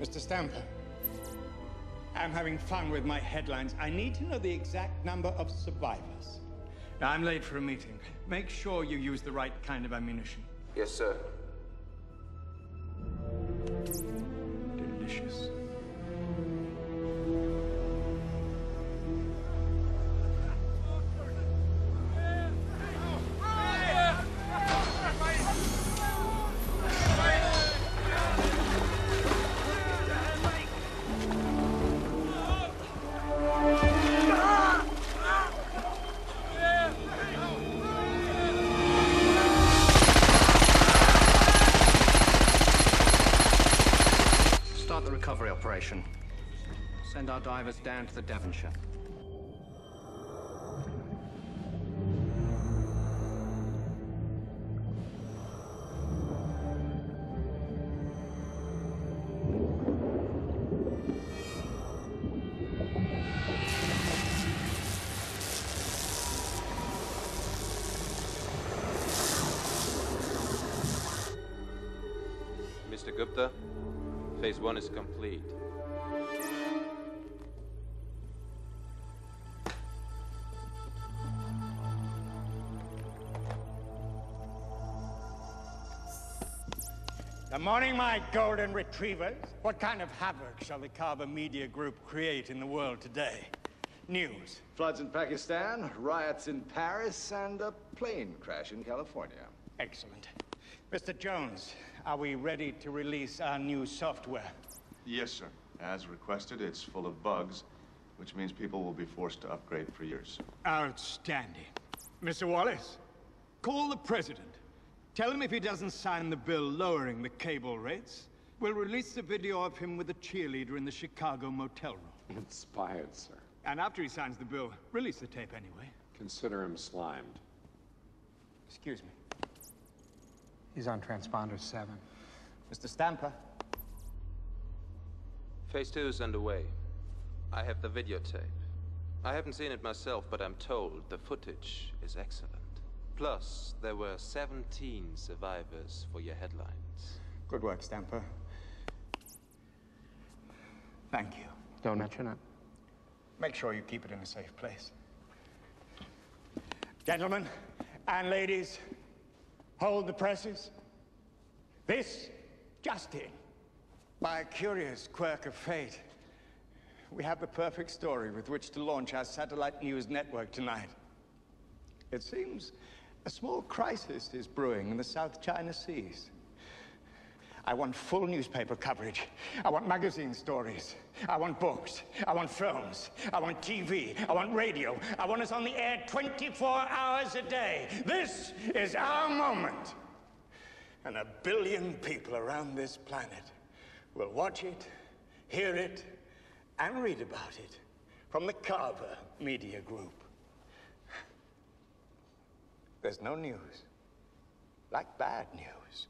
Mr. Stamper, I'm having fun with my headlines. I need to know the exact number of survivors. Now, I'm late for a meeting. Make sure you use the right kind of ammunition. Yes, sir. Delicious. Recovery operation. Send our divers down to the Devonshire. Mr. Gupta, phase one is complete. Good morning, my golden retrievers. What kind of havoc shall the Carver Media Group create in the world today? News. Floods in Pakistan, riots in Paris, and a plane crash in California. Excellent. Mr. Jones, are we ready to release our new software? Yes, sir. As requested, it's full of bugs, which means people will be forced to upgrade for years. Outstanding. Mr. Wallace, call the president. Tell him if he doesn't sign the bill lowering the cable rates, we'll release the video of him with a cheerleader in the Chicago motel room. Inspired, sir. And after he signs the bill, release the tape anyway. Consider him slimed. Excuse me. He's on transponder 7. Mr. Stamper. Phase two is underway. I have the videotape. I haven't seen it myself, but I'm told the footage is excellent. Plus, there were 17 survivors for your headlines. Good work, Stamper. Thank you. Don't mention it. Make sure you keep it in a safe place. Gentlemen and ladies, hold the presses. This just in. By a curious quirk of fate, we have the perfect story with which to launch our satellite news network tonight. It seems a small crisis is brewing in the South China Seas. I want full newspaper coverage. I want magazine stories. I want books. I want films. I want TV. I want radio. I want us on the air 24 hours a day. This is our moment. And a billion people around this planet will watch it, hear it, and read about it from the Carver Media Group. There's no news like bad news.